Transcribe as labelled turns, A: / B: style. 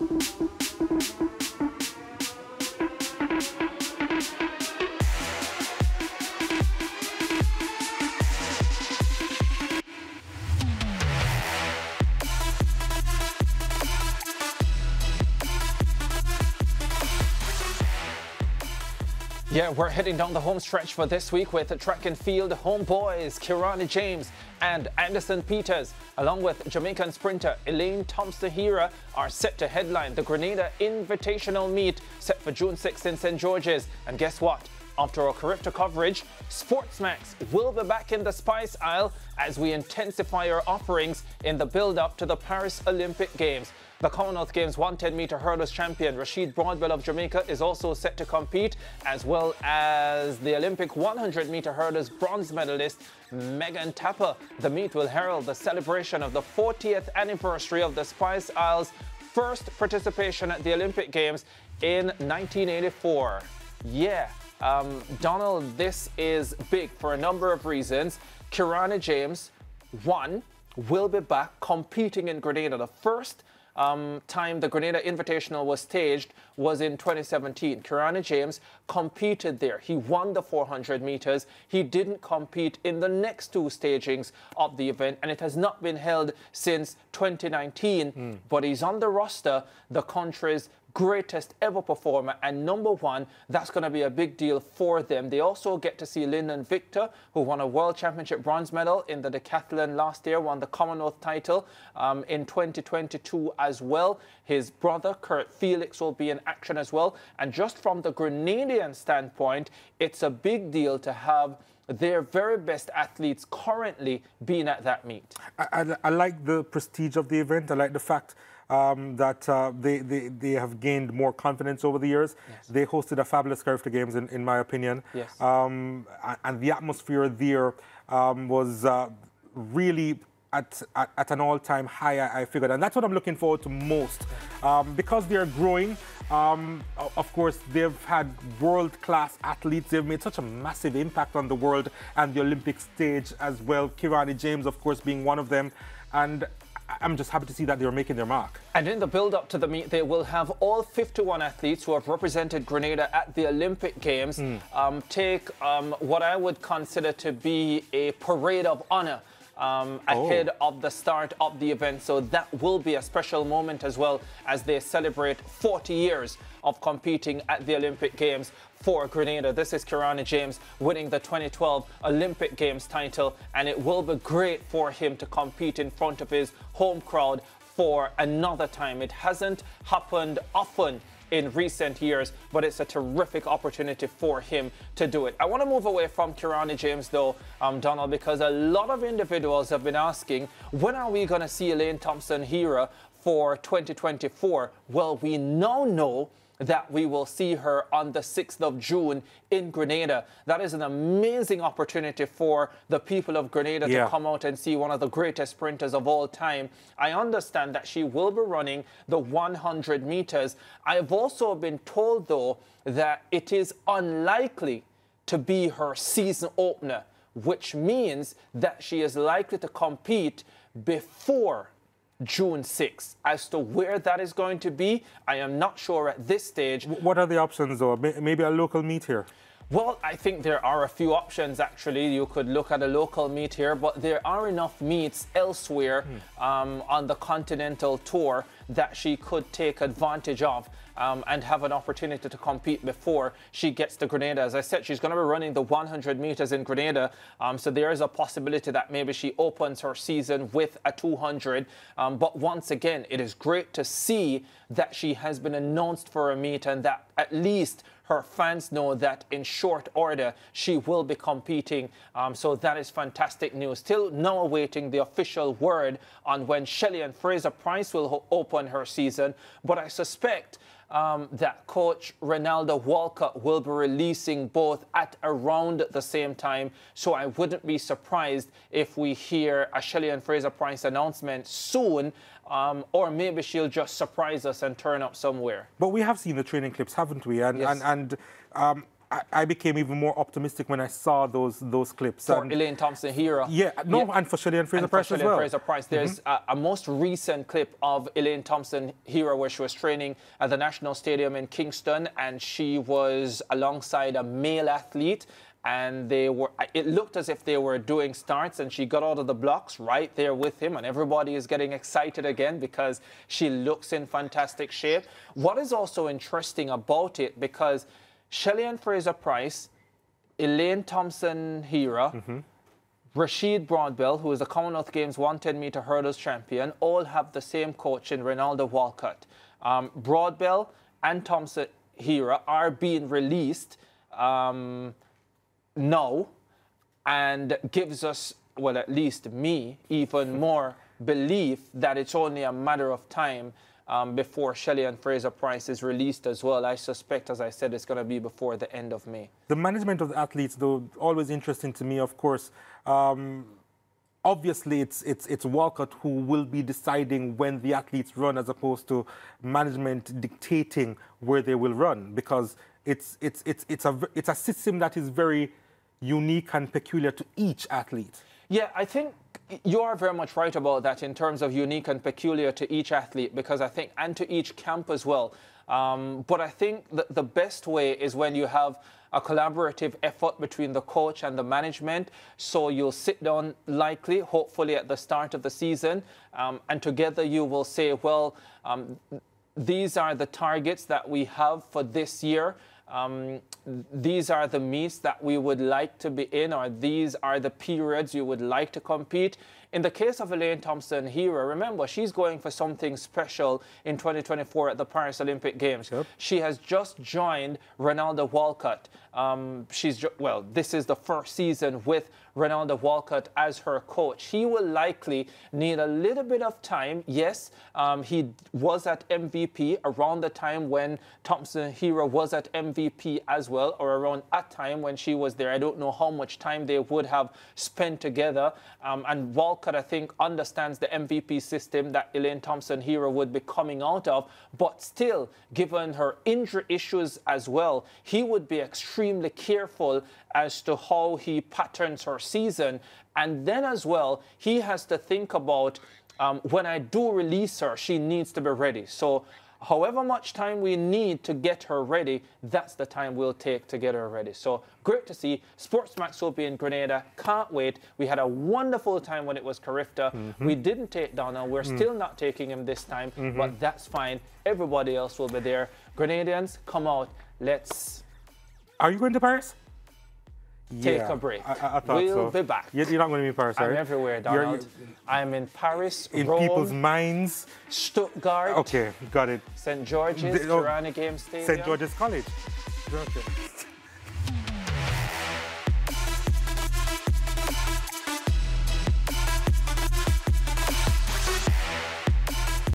A: Yeah, we're heading down the home stretch for this week with track and field homeboys Kirani James and Anderson Peters, along with Jamaican sprinter Elaine Thompson-Herah, are set to headline the Grenada Invitational Meet set for June 6th in St. George's. And guess what? After our Carifta coverage, Sportsmax will be back in the Spice Isle as we intensify our offerings in the build-up to the Paris Olympic Games. The Commonwealth Games 110 meter hurdles champion Rasheed Broadbell of Jamaica is also set to compete, as well as the Olympic 100 meter hurdles bronze medalist Megan Tapper. The meet will herald the celebration of the 40th anniversary of the Spice Isles' first participation at the Olympic Games in 1984. Yeah, um, Donald, this is big for a number of reasons. Kirani James, one, will be back competing in Grenada, the first um, time the Grenada Invitational was staged was in 2017. Kirani James competed there. He won the 400 meters. He didn't compete in the next two stagings of the event, and it has not been held since 2019. Mm. But he's on the roster, the country's greatest ever performer and number one that's going to be a big deal for them they also get to see lindon victor who won a world championship bronze medal in the decathlon last year won the commonwealth title um, in 2022 as well his brother kurt felix will be in action as well and just from the grenadian standpoint it's a big deal to have their very best athletes currently being at that meet.
B: I, I, I like the prestige of the event. I like the fact um, that uh, they, they, they have gained more confidence over the years. Yes. They hosted a fabulous Carifta Games, in, in my opinion.
A: Yes.
B: Um, and the atmosphere there um, was uh, really at, at, at, an all-time high, I, I, figured. And that's what I'm looking forward to most. Um, because they're growing, um, of course, they've had world-class athletes. They've made such a massive impact on the world and the Olympic stage as well. Kirani James, of course, being one of them. And I'm just happy to see that they're making their mark.
A: And in the build-up to the meet, they will have all 51 athletes who have represented Grenada at the Olympic Games mm. um, take um, what I would consider to be a parade of honor um, ahead oh. of the start of the event. So that will be a special moment as well as they celebrate 40 years of competing at the Olympic Games for Grenada. This is Kirani James winning the 2012 Olympic Games title, and it will be great for him to compete in front of his home crowd for another time. It hasn't happened often in recent years, but it's a terrific opportunity for him to do it. I want to move away from Kirani James, though, um, Donald, because a lot of individuals have been asking, when are we going to see Elaine Thompson-Herah for 2024? Well, we now know that we will see her on the 6th of June in Grenada. That is an amazing opportunity for the people of Grenada yeah. to come out and see one of the greatest sprinters of all time. I understand that she will be running the 100 meters. I have also been told, though, that it is unlikely to be her season opener, which means that she is likely to compete before June 6th. As to where that is going to be, I am not sure at this stage.
B: What are the options, though? Maybe a local meet here?
A: Well, I think there are a few options actually. You could look at a local meet here, but there are enough meets elsewhere hmm. um, on the continental tour that she could take advantage of um, and have an opportunity to compete before she gets to Grenada. As I said, she's going to be running the 100 meters in Grenada, um, so there is a possibility that maybe she opens her season with a 200. Um, but once again, it is great to see that she has been announced for a meet and that at least her fans know that in short order she will be competing. Um, so that is fantastic news. Still now awaiting the official word on when Shelly-Ann Fraser-Pryce will open her season, but I suspect um, that coach Reynaldo Walcott will be releasing both at around the same time. So I wouldn't be surprised if we hear a Shelly-Ann Fraser-Pryce announcement soon, um, or maybe she'll just surprise us and turn up somewhere.
B: But we have seen the training clips, haven't we? And
A: yes.
B: and, and um, I, I became even more optimistic when I saw those those clips.
A: For
B: And-
A: Elaine Thompson-Herah.
B: yeah, no,
A: Yeah.
B: and for Shelly-Ann Fraser
A: and for
B: Pryce as well. Mm-hmm.
A: Fraser-Pryce. There's a, a most recent clip of Elaine Thompson Hero where she was training at the National Stadium in Kingston and she was alongside a male athlete and they were it looked as if they were doing starts and she got out of the blocks right there with him and everybody is getting excited again because she looks in fantastic shape. What is also interesting about it because Shelly-Ann Fraser-Pryce, Elaine Thompson Hero, Rasheed Broadbell, who is the Commonwealth Games 110 meter hurdles champion, all have the same coach in Reynaldo Walcott. Um, Broadbell and Thompson Hira are being released um, now and gives us, well, at least me, even more belief that it's only a matter of time um, before Shelly-Ann Fraser-Pryce is released as well. I suspect, as I said, it's going to be before the end of May.
B: The management of the athletes, though, always interesting to me, of course. Um, obviously, it's, it's, it's Walcott who will be deciding when the athletes run as opposed to management dictating where they will run because it's, it's, it's, it's, a, it's a system that is very unique and peculiar to each athlete.
A: Yeah, I think you are very much right about that in terms of unique and peculiar to each athlete because I think, and to each camp as well. Um, but I think the, the best way is when you have a collaborative effort between the coach and the management. So you'll sit down likely, hopefully at the start of the season, um, and together you will say, well, um, these are the targets that we have for this year. Um, these are the meets that we would like to be in, or these are the periods you would like to compete. In the case of Elaine Thompson-Herah, remember, she's going for something special in 2024 at the Paris Olympic Games. She has just joined Reynaldo Walcott. Um, she's well, this is the first season with Reynaldo Walcott as her coach. He will likely need a little bit of time. Yes, um, he was at MVP around the time when Thompson-Herah was at MVP as well, or around a time when she was there. I don't know how much time they would have spent together. Um, and Walcott, I think, understands the MVP system that Elaine Thompson-Herah would be coming out of. But still, given her injury issues as well, he would be extremely careful as to how he patterns her season. And then as well, he has to think about um, when I do release her, she needs to be ready. So, however much time we need to get her ready, that's the time we'll take to get her ready. So, great to see Sportsmax will be in Grenada. Can't wait. We had a wonderful time when it was Carifta. Mm-hmm. We didn't take Donald. We're mm. still not taking him this time, but mm-hmm. that's fine. Everybody else will be there. Grenadians, come out. Let's
B: Are you going to Paris?
A: Take
B: Yeah,
A: a break.
B: I, I, thought
A: we'll
B: so.
A: be back.
B: You're, you're not going to be in Paris,
A: I'm
B: are you?
A: everywhere,
B: You're-
A: Donald. I'm in Paris,
B: in
A: Rome,
B: people's minds.
A: Stuttgart,
B: Okay, got it.
A: St. George's,
B: The- oh,
A: Kirani James Stadium.
B: St. George's College. Okay.